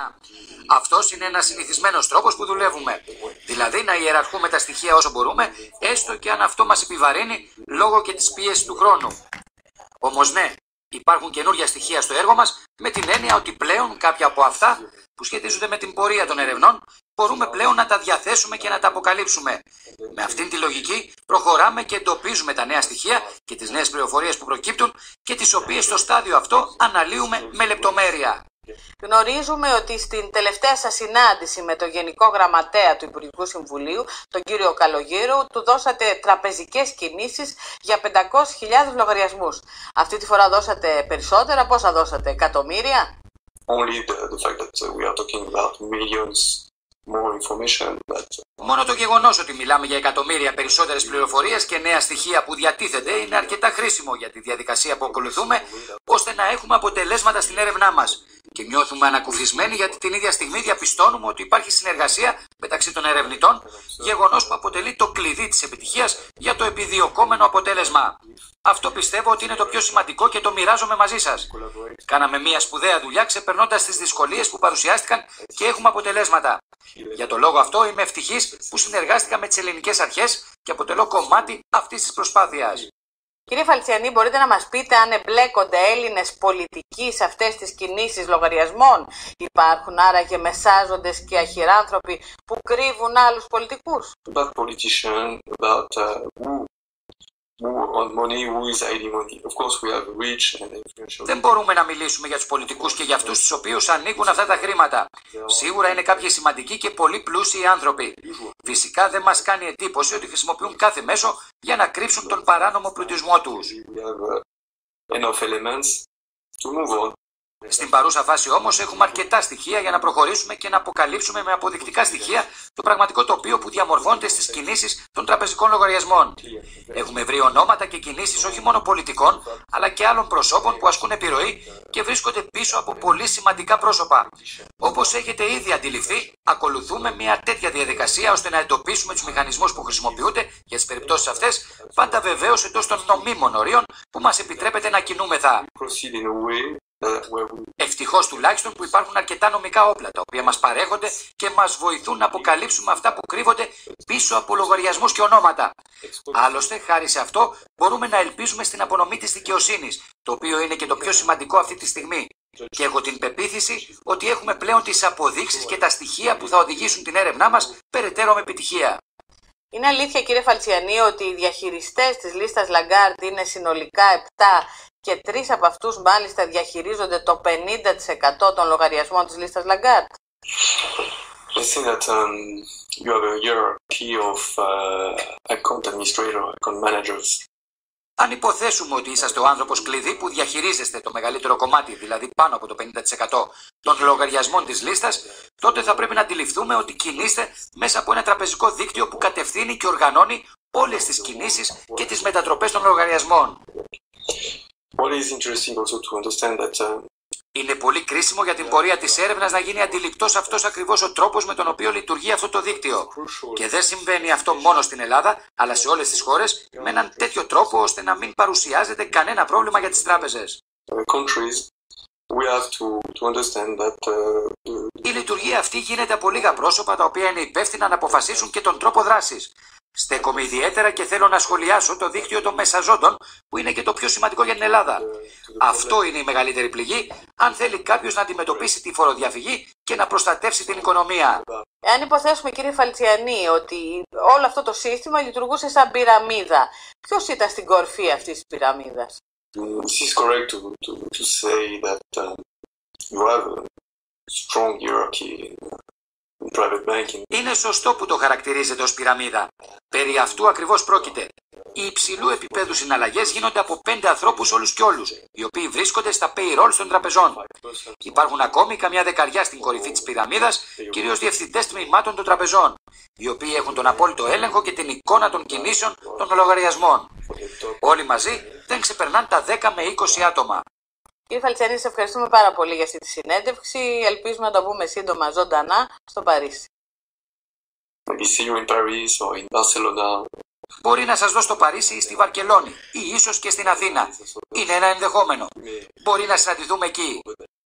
έρευνα. Αυτός είναι ένας συνηθισμένος τρόπος που δουλεύουμε. Δηλαδή να ιεραρχούμε τα στοιχεία όσο μπορούμε, έστω και αν αυτό μας επιβαρύνει λόγω και της πίεσης του χρόνου. Όμως ναι, υπάρχουν καινούργια στοιχεία στο έργο μας με την έννοια ότι πλέον κάποια από αυτά που σχετίζονται με την πορεία των ερευνών μπορούμε πλέον να τα διαθέσουμε και να τα αποκαλύψουμε. Με αυτήν τη λογική προχωράμε και εντοπίζουμε τα νέα στοιχεία και τις νέες πληροφορίες που προκύπτουν και τις οποίες στο στάδιο αυτό αναλύουμε με λεπτομέρεια. Γνωρίζουμε ότι στην τελευταία σας συνάντηση με τον Γενικό Γραμματέα του Υπουργικού Συμβουλίου, τον κύριο Καλογύρου, του δώσατε τραπεζικές κινήσεις για 500.000 λογαριασμούς. Αυτή τη φορά δώσατε περισσότερα, πόσα δώσατε, εκατομμύρια; only the, the fact that uh, we are talking about millions more information but Μόνο το γεγονός ότι μιλάμε για εκατομμύρια περισσότερες πληροφορίες και νέα στοιχεία που διατίθεται είναι αρκετά χρήσιμο για τη διαδικασία που ακολουθούμε, ώστε να έχουμε αποτελέσματα στην έρευνά μας. Και νιώθουμε ανακουφισμένοι γιατί την ίδια στιγμή διαπιστώνουμε ότι υπάρχει συνεργασία μεταξύ των ερευνητών, γεγονός που αποτελεί το κλειδί της επιτυχίας για το επιδιωκόμενο αποτέλεσμα. Αυτό πιστεύω ότι είναι το πιο σημαντικό και το μοιράζομαι μαζί σας. Κάναμε μια σπουδαία δουλειά ξεπερνώντας τις δυσκολίες που παρουσιάστηκαν και έχουμε αποτελέσματα. Για το λόγο αυτό είμαι ευτυχής που συνεργάστηκα με τις ελληνικές αρχές και αποτελώ κομμάτι αυτής της προσπάθειας. Κύριε Φαλτσιανή, μπορείτε να μας πείτε αν εμπλέκονται Έλληνες πολιτικοί σε αυτές τις κινήσεις λογαριασμών; Υπάρχουν άραγε μεσάζοντες και αχυράνθρωποι που κρύβουν άλλους πολιτικούς; about politician, about uh, who Δεν μπορούμε να μιλήσουμε για τους πολιτικούς και για αυτούς τους οποίους ανήκουν αυτά τα χρήματα. Σίγουρα είναι κάποιοι σημαντικοί και πολύ πλούσιοι άνθρωποι. Φυσικά δεν μας κάνει εντύπωση ότι χρησιμοποιούν κάθε μέσο για να κρύψουν τον παράνομο πλουτισμό τους. We have uh, enough elements to move on. Στην παρούσα φάση όμως έχουμε αρκετά στοιχεία για να προχωρήσουμε και να αποκαλύψουμε με αποδεικτικά στοιχεία το πραγματικό τοπίο που διαμορφώνεται στις κινήσεις των τραπεζικών λογαριασμών. Έχουμε βρει ονόματα και κινήσεις όχι μόνο πολιτικών, αλλά και άλλων προσώπων που ασκούν επιρροή και βρίσκονται πίσω από πολύ σημαντικά πρόσωπα. Όπως έχετε ήδη αντιληφθεί, ακολουθούμε μια τέτοια διαδικασία ώστε να εντοπίσουμε τους μηχανισμούς που χρησιμοποιούνται για τις περιπτώσεις αυτές, πάντα βεβαίως εντός των νομίμων ορίων που μας επιτρέπεται να κινούμεθα. Proceed in a way uh, where we Ευτυχώς τουλάχιστον που υπάρχουν αρκετά νομικά όπλα τα οποία μας παρέχονται και μας βοηθούν να αποκαλύψουμε αυτά που κρύβονται πίσω από λογαριασμούς και ονόματα. Άλλωστε, χάρη σε αυτό, μπορούμε να ελπίζουμε στην απονομή της δικαιοσύνης, το οποίο είναι και το πιο σημαντικό αυτή τη στιγμή. Και έχω την πεποίθηση ότι έχουμε πλέον τις αποδείξεις και τα στοιχεία που θα οδηγήσουν την έρευνά μας περαιτέρω με επιτυχία. Είναι αλήθεια κύριε Φαλτσιανή ότι οι διαχειριστές της λίστας Lagarde είναι συνολικά 7 και τρεις από αυτούς μάλιστα διαχειρίζονται το 50% των λογαριασμών της λίστας Lagarde; I think that um, you have a hierarchy of uh, account administrator, account managers. Αν υποθέσουμε ότι είσαστε ο άνθρωπος κλειδί που διαχειρίζεστε το μεγαλύτερο κομμάτι, δηλαδή πάνω από το 50% των λογαριασμών της λίστας, τότε θα πρέπει να αντιληφθούμε ότι κινείστε μέσα από ένα τραπεζικό δίκτυο που κατευθύνει και οργανώνει όλες τις κινήσεις και τις μετατροπές των λογαριασμών. What is interesting also to understand that uh, Είναι πολύ κρίσιμο για την πορεία της έρευνας να γίνει αντιληπτός αυτός ακριβώς ο τρόπος με τον οποίο λειτουργεί αυτό το δίκτυο. Και δεν συμβαίνει αυτό μόνο στην Ελλάδα, αλλά σε όλες τις χώρες με έναν τέτοιο τρόπο ώστε να μην παρουσιάζεται κανένα πρόβλημα για τις τράπεζες. uh, countries, we have to, to understand that uh, the- Η λειτουργία αυτή γίνεται από λίγα πρόσωπα τα οποία είναι υπεύθυνα να αποφασίσουν και τον τρόπο δράσης. Στέκομαι ιδιαίτερα και θέλω να σχολιάσω το δίκτυο των μεσαζόντων που είναι και το πιο σημαντικό για την Ελλάδα. Αυτό είναι η μεγαλύτερη πληγή αν θέλει κάποιος να αντιμετωπίσει τη φοροδιαφυγή και να προστατεύσει την οικονομία. Εάν υποθέσουμε κύριε Φαλτσιανή ότι όλο αυτό το σύστημα λειτουργούσε σαν πυραμίδα, ποιος ήταν στην κορφή αυτής της πυραμίδας; Mm, This is correct to, to, to say that um, you have a strong hierarchy in, uh, in private banking. Είναι σωστό που το χαρακτηρίζετε ως πυραμίδα. Περί αυτού ακριβώς πρόκειται. Οι υψηλού επίπεδου συναλλαγές γίνονται από πέντε ανθρώπους όλους και όλους, οι οποίοι βρίσκονται στα payroll των τραπεζών. Υπάρχουν ακόμη καμιά δεκαριά στην κορυφή της πυραμίδας, κυρίως διευθυντές τμήματων των τραπεζών, οι οποίοι έχουν τον απόλυτο έλεγχο και την εικόνα των κινήσεων των λογαριασμών. Όλοι μαζί δεν ξεπερνάνε τα 10 με 20 άτομα. Κύριε Φαλτσιανή, σε ευχαριστούμε πάρα πολύ για αυτή τη συνέντευξη. Ελπίζουμε να το πούμε σύντομα ζωντανά στο Παρίσι. Maybe see you in Paris or in Barcelona. Μπορεί να σας δω στο Παρίσι ή στη Βαρκελόνη ή ίσως και στην Αθήνα. Είναι ένα ενδεχόμενο. Μπορεί να συναντηθούμε εκεί.